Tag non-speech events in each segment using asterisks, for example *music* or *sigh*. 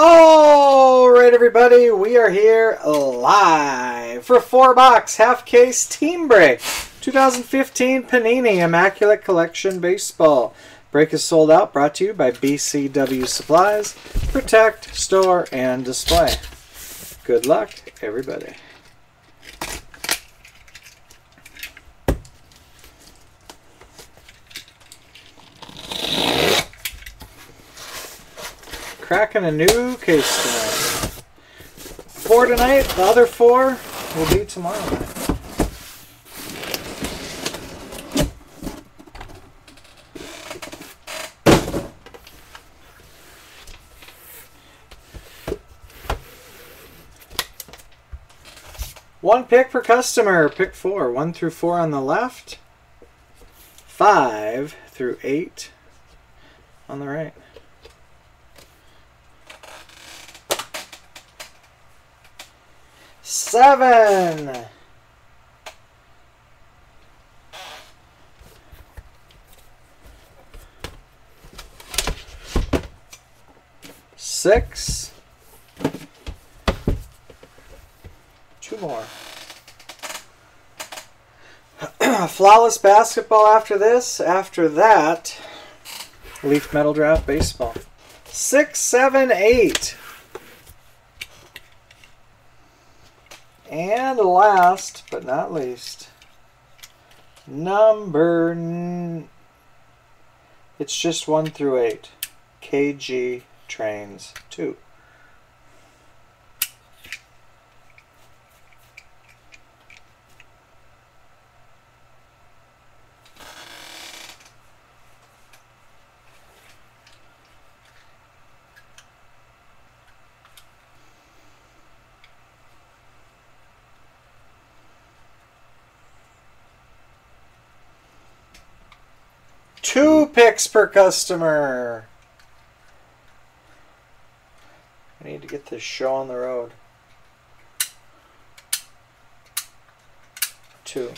All right, everybody, we are here live for four box half case team break 2015 Panini Immaculate Collection Baseball. Break is sold out, brought to you by BCW Supplies. Protect, store, and display. Good luck, everybody. Cracking a new case tonight. Four tonight, the other four will be tomorrow night. One pick per customer. Pick four. One through four on the left. Five through eight on the right. Seven. Six. Two more. *clears throat* Flawless basketball after this. After that, Leaf Metal Draft Baseball. Six, seven, eight. And last but not least, number, it's just one through eight. KG Trains 2. Two picks per customer. I need to get this show on the road. Two.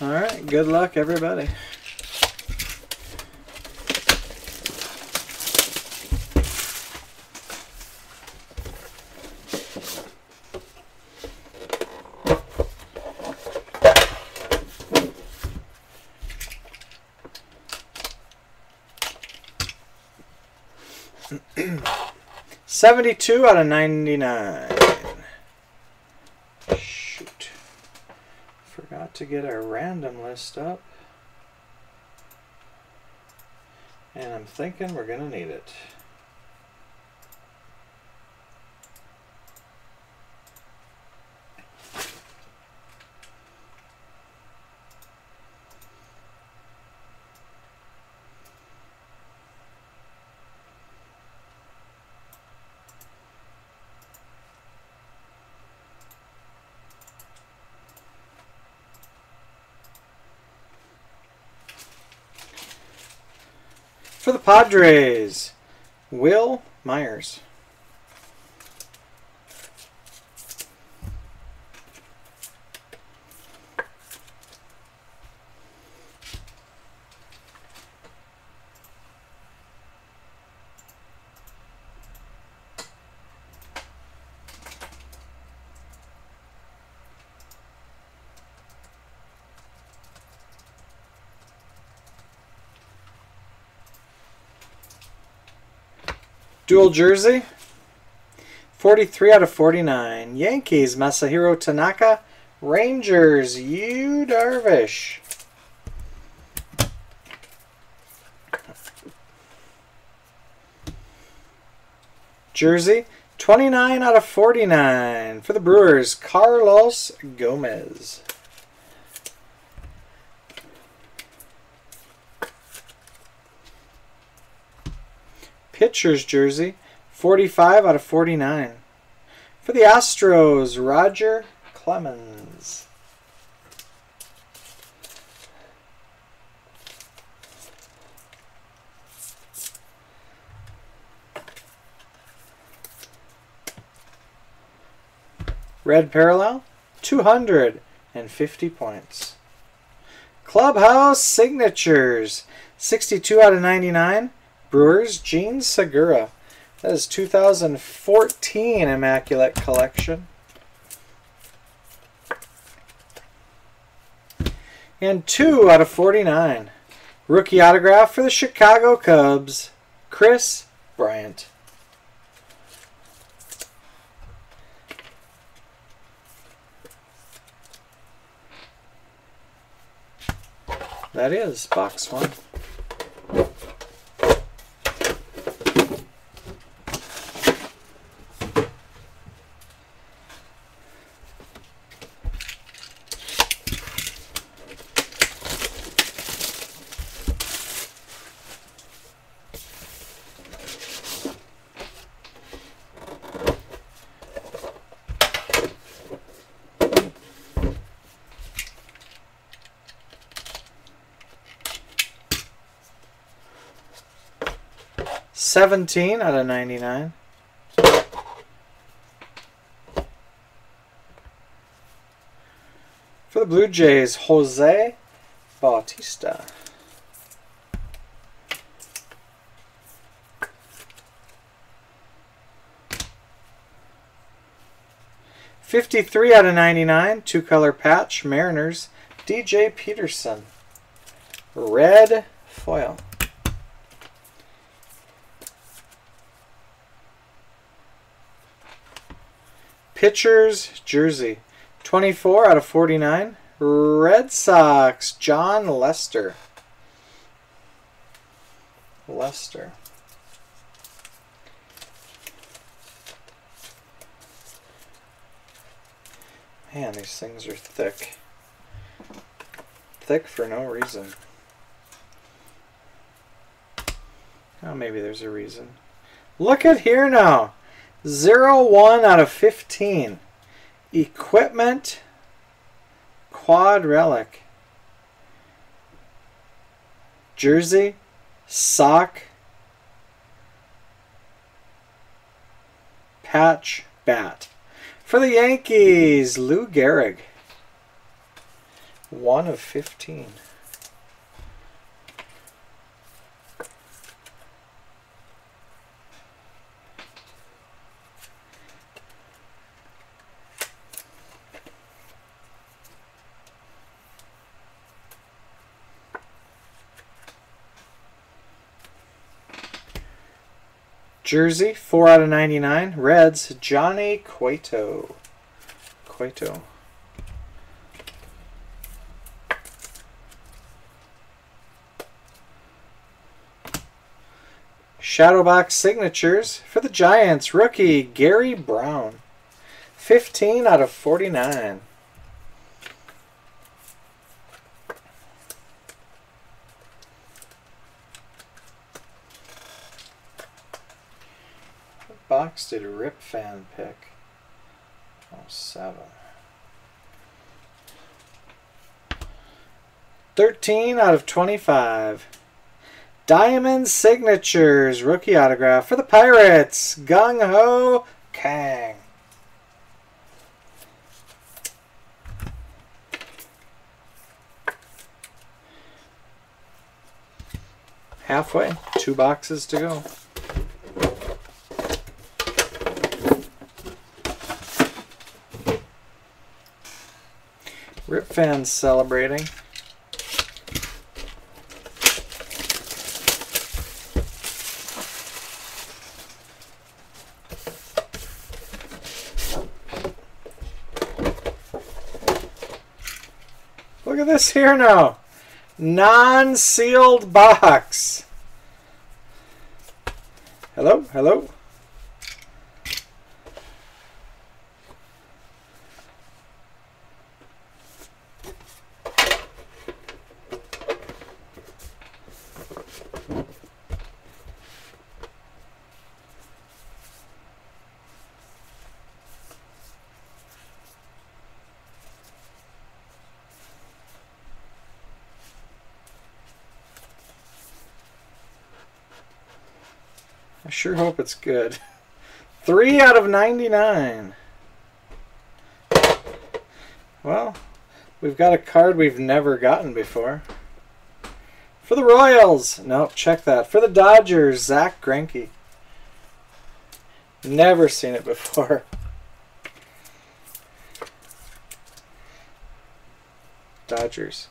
All right, good luck, everybody. Seventy-two out of ninety-nine. Shoot. Forgot to get our random list up. And I'm thinking we're going to need it. For the Padres, Wil Myers. Dual jersey. 43 out of 49. Yankees, Masahiro Tanaka. Rangers, Yu Darvish. Jersey, 29 out of 49. For the Brewers, Carlos Gomez. Pitcher's jersey, 45 out of 49. For the Astros, Roger Clemens. Red parallel, 250 points. Clubhouse signatures, 62 out of 99. Brewers, Jean Segura. That is 2014 Immaculate Collection. And 2 out of 49. Rookie autograph for the Chicago Cubs, Kris Bryant. That is box one. 17 out of 99. For the Blue Jays, Jose Bautista. Fifty-three out of ninety-nine, two-color patch, Mariners, DJ Peterson. Red foil. Pitchers jersey. 24 out of 49. Red Sox, Jon Lester. Lester. Man, these things are thick. Thick for no reason. Oh, maybe there's a reason. Look at here now. 0 1 out of 15. Equipment Quad Relic. Jersey, sock, patch, bat. For the Yankees, Lou Gehrig. 1 of 15. Jersey, 4 out of 99. Reds, Johnny Cueto. Cueto. Shadowbox signatures for the Giants, rookie Gary Brown. 15 out of 49. Box did Rip Fan pick? Oh, seven. 13 out of 25. Diamond Signatures, rookie autograph for the Pirates, Jung Ho Kang. Halfway, two boxes to go. Rip fans celebrating. Look at this here now. Non-sealed box. Hello? Hello? I sure hope it's good. *laughs* Three out of 99. Well, we've got a card we've never gotten before. For the Royals, no, check that. For the Dodgers, Zack Greinke. Never seen it *laughs* before. Dodgers.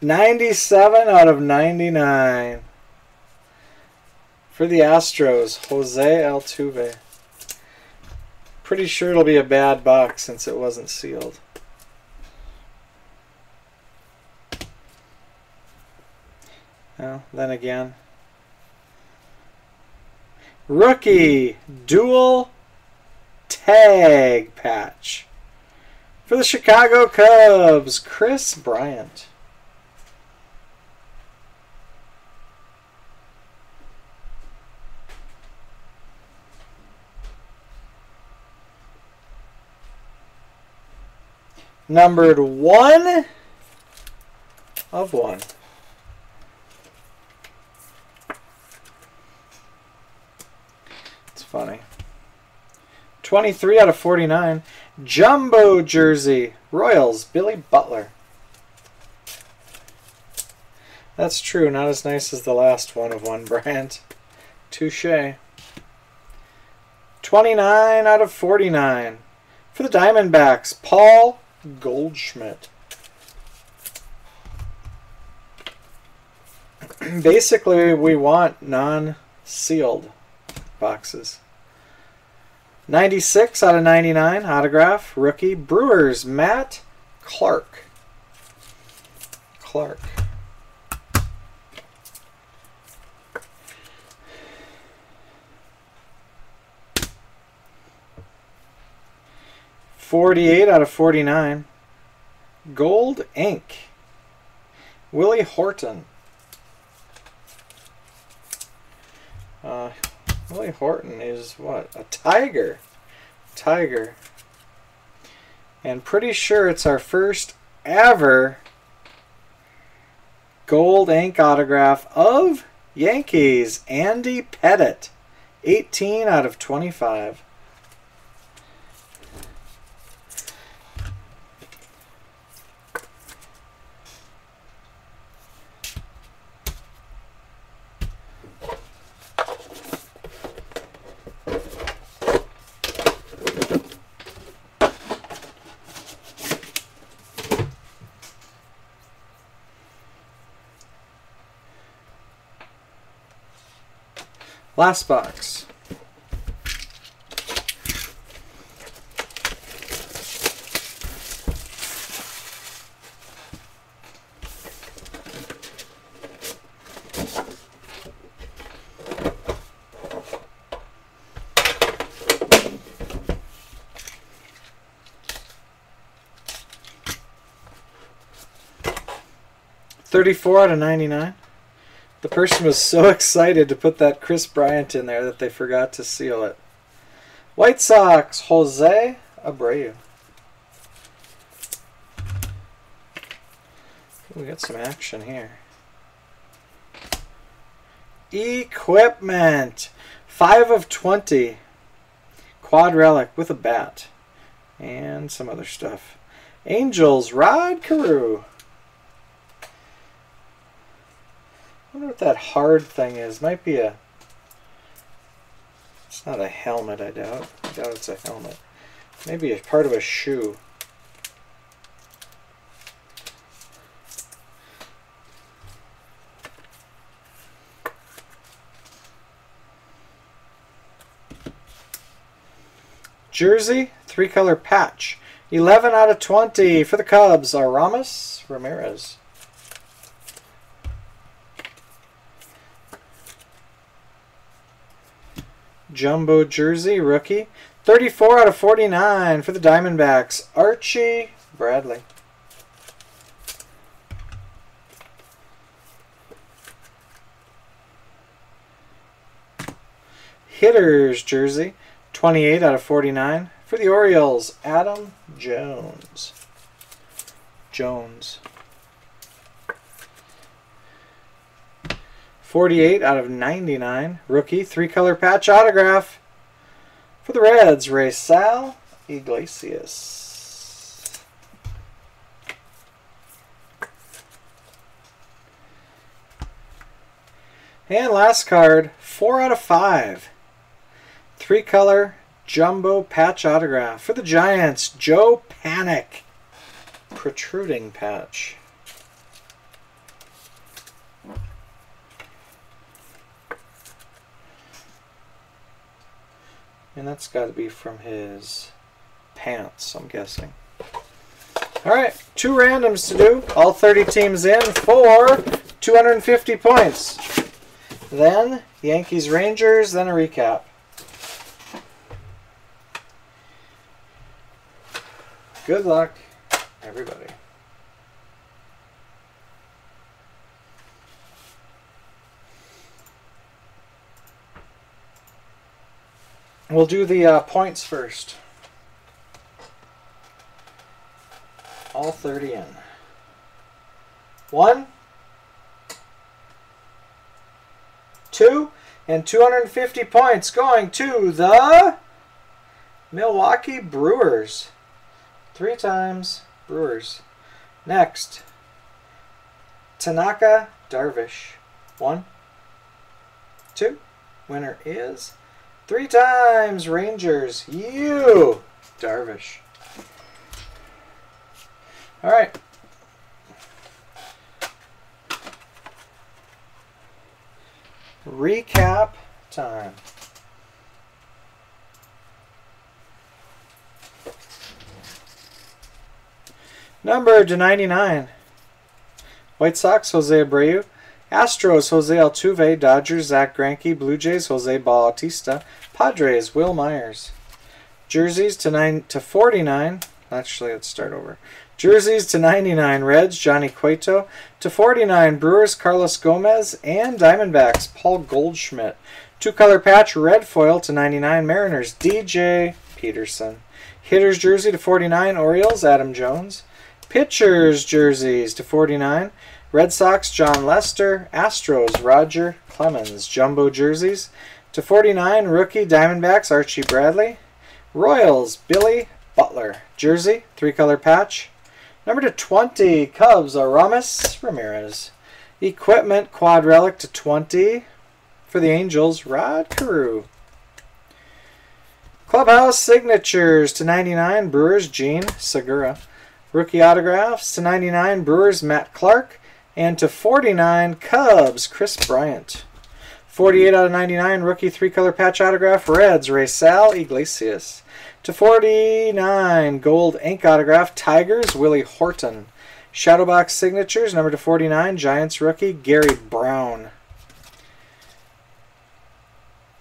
Ninety-seven out of ninety-nine. For the Astros, Jose Altuve. Pretty sure it'll be a bad box since it wasn't sealed. Well, then again. Rookie dual tag patch. For the Chicago Cubs, Kris Bryant. Numbered one of one. It's funny. 23 out of 49. Jumbo jersey. Royals, Billy Butler. That's true. Not as nice as the last one of one *laughs* brand. Touche. 29 out of 49. For the Diamondbacks, Paul Goldschmidt. *clears throat* Basically, we want non-sealed boxes. 96 out of 99, autograph, rookie, Brewers, Matt Clark. Clark. Forty-eight out of forty-nine. Gold ink. Willie Horton. Uh, Willie Horton is what? A tiger. Tiger. And pretty sure it's our first ever gold ink autograph of Yankees. Andy Pettitte. 18 out of 25. Last box. Thirty-four out of ninety-nine. The person was so *laughs* excited to put that Kris Bryant in there that they forgot to seal it. White Sox, Jose Abreu. We got some action here. Equipment. 5 of 20. Quad relic with a bat. And some other stuff. Angels, Rod Carew. Wonder what that hard thing is. Might be a... It's not a helmet, I doubt. I doubt it's a helmet. Maybe a part of a shoe. Jersey, three color patch. 11 out of 20 for the Cubs. Aramis Ramirez. Jumbo jersey, rookie. 34 out of 49 for the Diamondbacks. Archie Bradley. Hitters jersey. 28 out of 49 for the Orioles. Adam Jones. Jones. 48 out of 99. Rookie, three color patch autograph For the Reds, Raisel Iglesias. And last card, 4 out of 5. Three color jumbo patch autograph. For the Giants, Joe Panik. Protruding patch. And that's got to be from his pants, I'm guessing. All right, two randoms to do. All 30 teams in for 250 points. Then Yankees Rangers, then a recap. Good luck, everybody. We'll do the uh, points first. All 30 in. One, two, and 250 points going to the Milwaukee Brewers. Three times Brewers. Next, Tanaka Darvish. One, two. Winner is Three times Rangers. Yu, Darvish. All right. Recap time. Number to 99. White Sox, Jose Abreu. Astros, Jose Altuve. Dodgers, Zack Greinke. Blue Jays, Jose Bautista. Padres, Wil Myers. Jerseys to nine to 49. Actually, let's start over. Jerseys to 99, Reds, Johnny Cueto. To 49, Brewers, Carlos Gomez. And Diamondbacks, Paul Goldschmidt. Two color patch, red foil to 99, Mariners, DJ Peterson. Hitters jersey to 49, Orioles, Adam Jones. Pitchers jerseys to 49, Red Sox, Jon Lester. Astros, Roger Clemens. Jumbo jerseys. To 49, rookie Diamondbacks, Archie Bradley. Royals, Billy Butler. Jersey, three-color patch. Number to 20, Cubs, Aramis Ramirez. Equipment, quad relic to 20. For the Angels, Rod Carew. Clubhouse signatures to 99, Brewers, Jean Segura. Rookie autographs to 99, Brewers, Matt Clark. And to 49, Cubs, Kris Bryant. 48 out of 99, rookie three-color patch autograph, Reds, Raisel Iglesias. To 49, gold ink autograph, Tigers, Willie Horton. Shadowbox signatures, number to 49, Giants rookie, Gary Brown.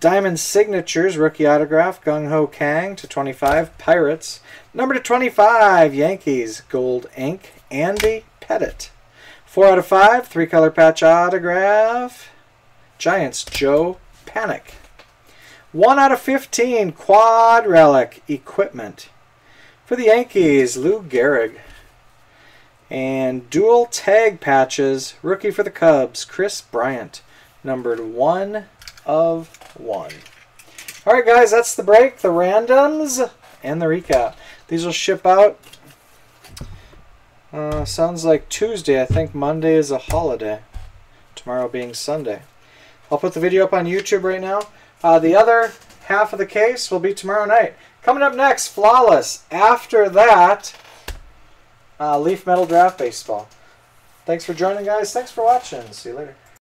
Diamond signatures, rookie autograph, Jung Ho Kang to 25, Pirates. Number to 25, Yankees, gold ink, Andy Pettitte. Four out of five, three color patch autograph. Giants, Joe Panik. One out of 15, quad relic equipment. For the Yankees, Lou Gehrig. And dual tag patches, rookie for the Cubs, Kris Bryant. Numbered one of one. All right, guys, that's the break, the randoms, and the recap. These will ship out uh, sounds like Tuesday. I think Monday is a holiday. Tomorrow being Sunday. I'll put the video up on YouTube right now. Uh, the other half of the case will be tomorrow night. Coming up next, Flawless. After that, uh, Leaf Metal Draft Baseball. Thanks for joining, guys. Thanks for watching. See you later.